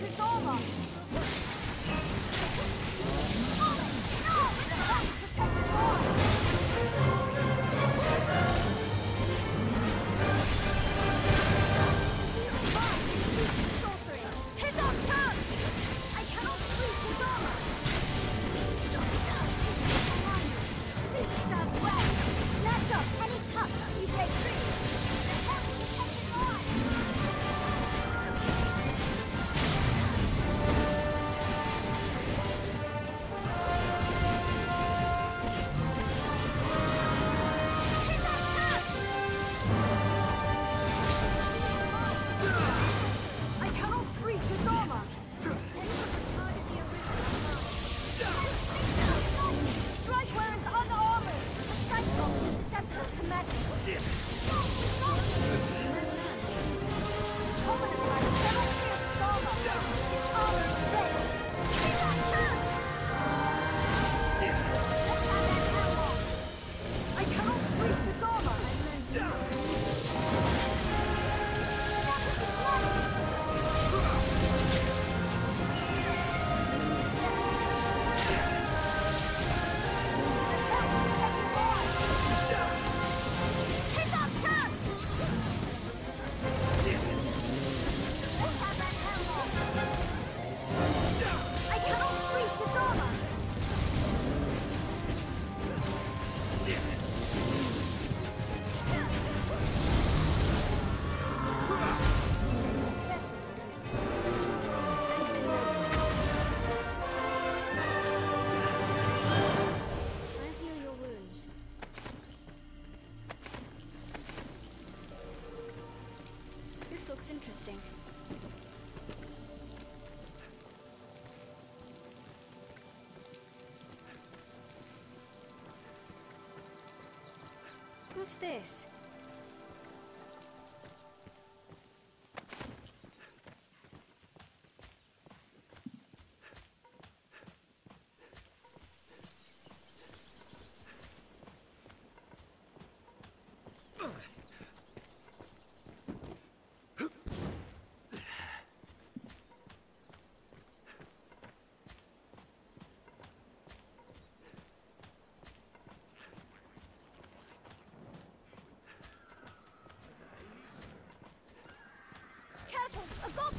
知道吗？what's this?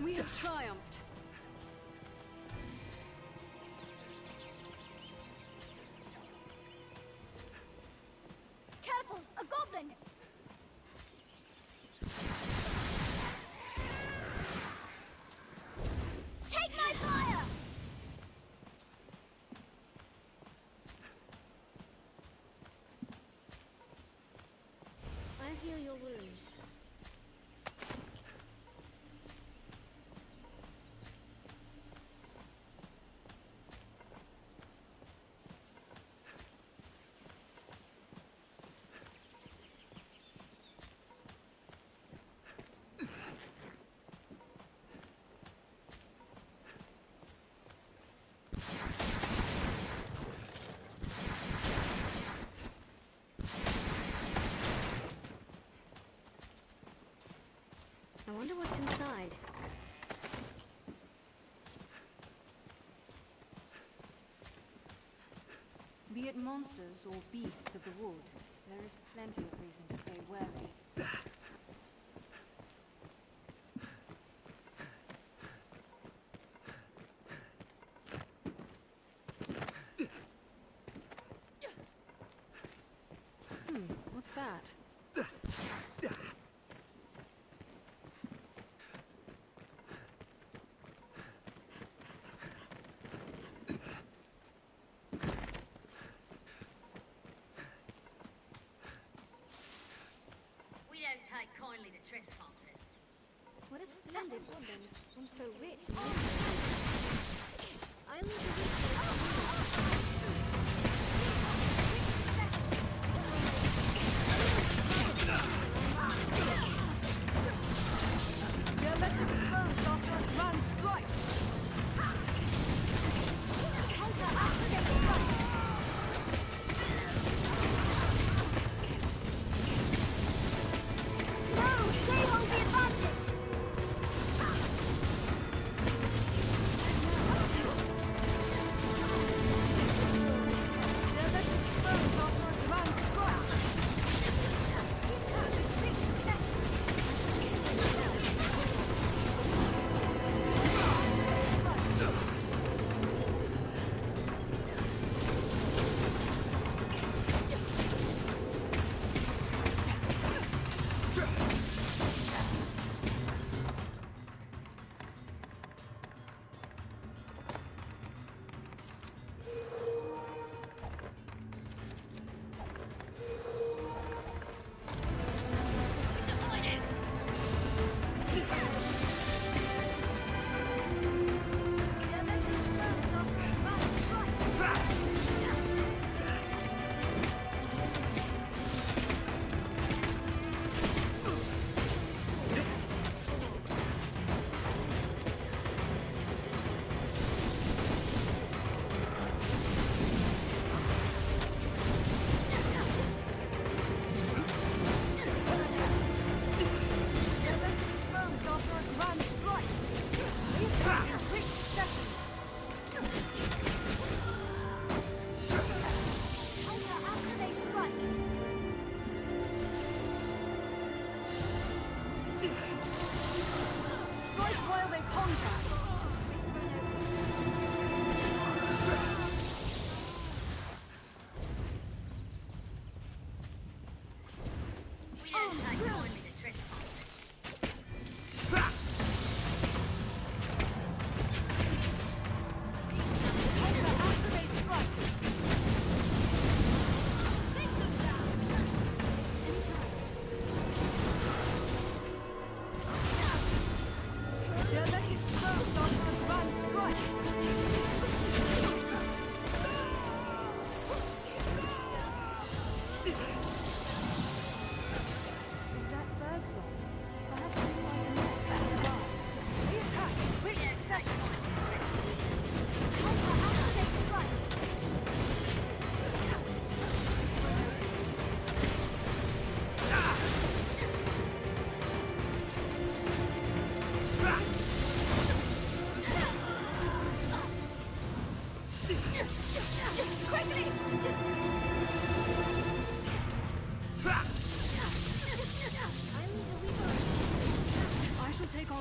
We have triumphed. Careful! A goblin! Take my fire! I heal your wounds. Be it monsters or beasts of the wood, there is plenty of reason to stay wary. Hmm, what's that? 是啥？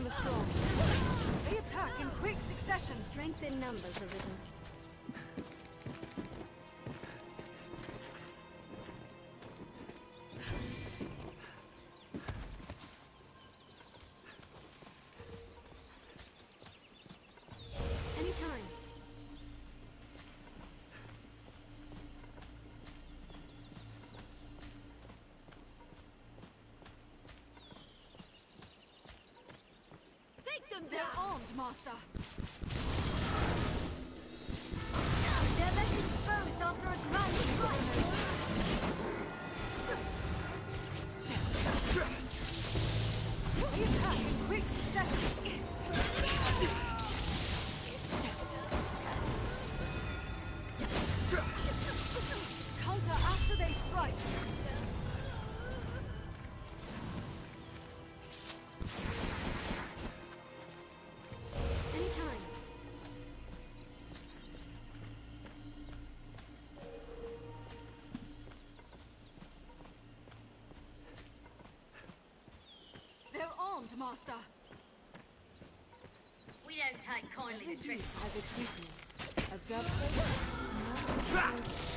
The strong. They attack in quick succession. Strength in numbers arisen. They're armed, Master. They're left exposed after a grand strike. They attack in quick succession. They're Master. We don't take kindly to trespass. As its weakness. Observe.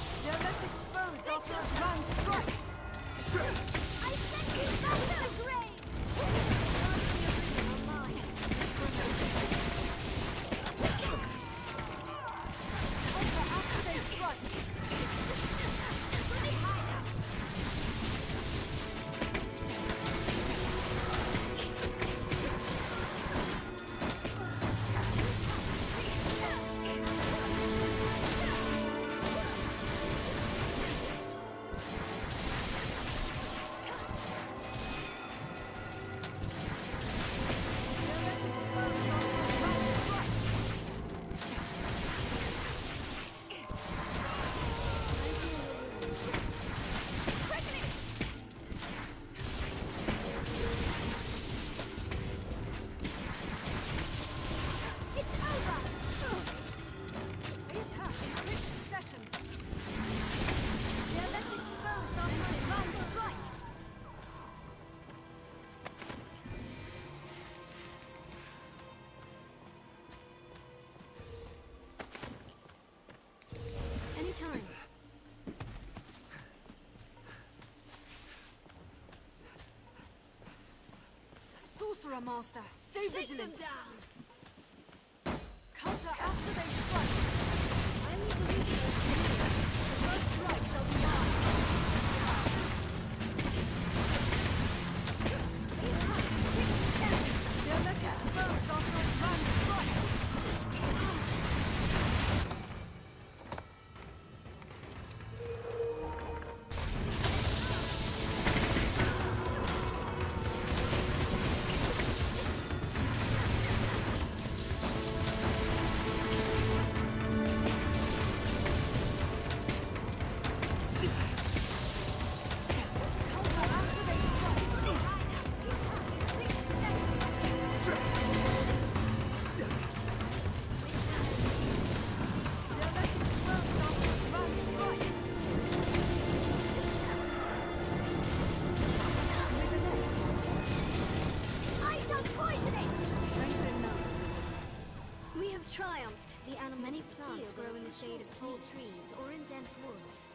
Sorcerer Master, stay Take them vigilant. down! Counter after they strike. I leave weakness to you. The first strike shall be mine. Shade of tall trees or in dense woods.